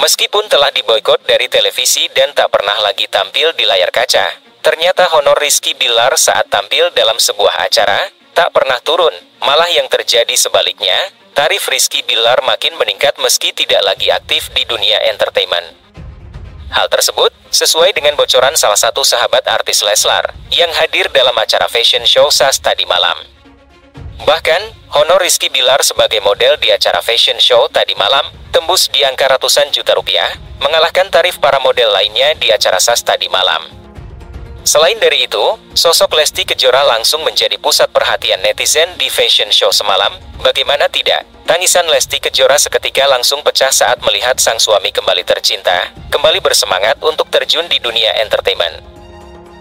Meskipun telah diboykot dari televisi dan tak pernah lagi tampil di layar kaca, ternyata honor Rizky Bilar saat tampil dalam sebuah acara tak pernah turun. Malah yang terjadi sebaliknya, tarif Rizky Bilar makin meningkat meski tidak lagi aktif di dunia entertainment. Hal tersebut sesuai dengan bocoran salah satu sahabat artis Leslar yang hadir dalam acara fashion show SAS tadi malam. Bahkan, honor Rizky Bilar sebagai model di acara fashion show tadi malam tembus di angka ratusan juta rupiah, mengalahkan tarif para model lainnya di acara SAS tadi malam. Selain dari itu, sosok Lesti Kejora langsung menjadi pusat perhatian netizen di fashion show semalam. Bagaimana tidak, tangisan Lesti Kejora seketika langsung pecah saat melihat sang suami kembali tercinta, kembali bersemangat untuk terjun di dunia entertainment.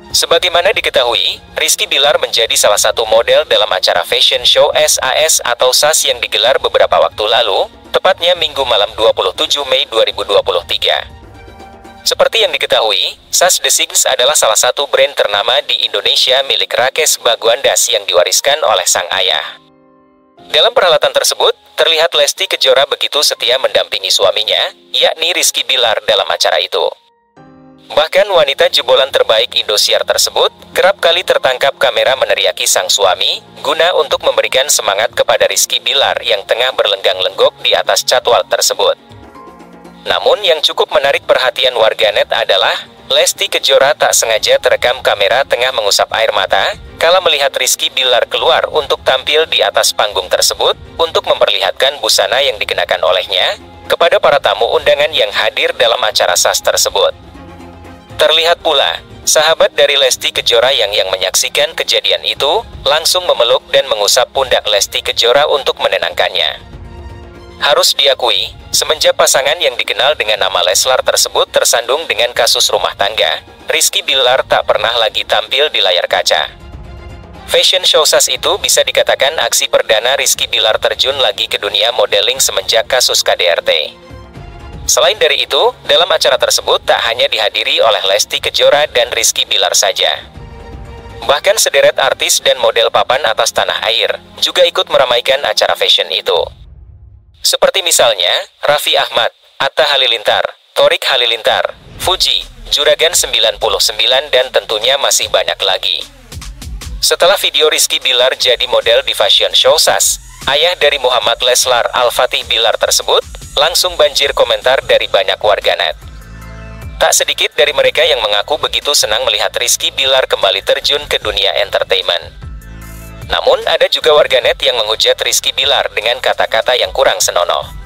Sebagaimana diketahui, Rizky Bilar menjadi salah satu model dalam acara fashion show SAS atau SAS yang digelar beberapa waktu lalu, tepatnya minggu malam 27 Mei 2023. Seperti yang diketahui, SAS The Six adalah salah satu brand ternama di Indonesia milik Rakes Bagwandas yang diwariskan oleh sang ayah. Dalam peralatan tersebut, terlihat Lesti Kejora begitu setia mendampingi suaminya, yakni Rizky Bilar dalam acara itu. Bahkan wanita jebolan terbaik Indosiar tersebut kerap kali tertangkap kamera meneriaki sang suami, guna untuk memberikan semangat kepada Rizky Bilar yang tengah berlenggang-lenggok di atas catwalk tersebut. Namun yang cukup menarik perhatian warganet adalah, Lesti Kejora tak sengaja terekam kamera tengah mengusap air mata, kala melihat Rizky Bilar keluar untuk tampil di atas panggung tersebut, untuk memperlihatkan busana yang dikenakan olehnya, kepada para tamu undangan yang hadir dalam acara SAS tersebut. Terlihat pula, sahabat dari Lesti Kejora yang yang menyaksikan kejadian itu, langsung memeluk dan mengusap pundak Lesti Kejora untuk menenangkannya. Harus diakui, semenjak pasangan yang dikenal dengan nama Leslar tersebut tersandung dengan kasus rumah tangga, Rizky Bilar tak pernah lagi tampil di layar kaca. Fashion show SAS itu bisa dikatakan aksi perdana Rizky Bilar terjun lagi ke dunia modeling semenjak kasus KDRT. Selain dari itu, dalam acara tersebut tak hanya dihadiri oleh Lesti Kejora dan Rizky Bilar saja. Bahkan sederet artis dan model papan atas tanah air juga ikut meramaikan acara fashion itu. Seperti misalnya, Raffi Ahmad, Atta Halilintar, Torik Halilintar, Fuji, Juragan 99 dan tentunya masih banyak lagi. Setelah video Rizky Bilar jadi model di fashion show SAS, ayah dari Muhammad Leslar Al-Fatih Bilar tersebut langsung banjir komentar dari banyak warganet. Tak sedikit dari mereka yang mengaku begitu senang melihat Rizky Bilar kembali terjun ke dunia entertainment. Namun ada juga warganet yang menghujat Rizky Bilar dengan kata-kata yang kurang senonoh.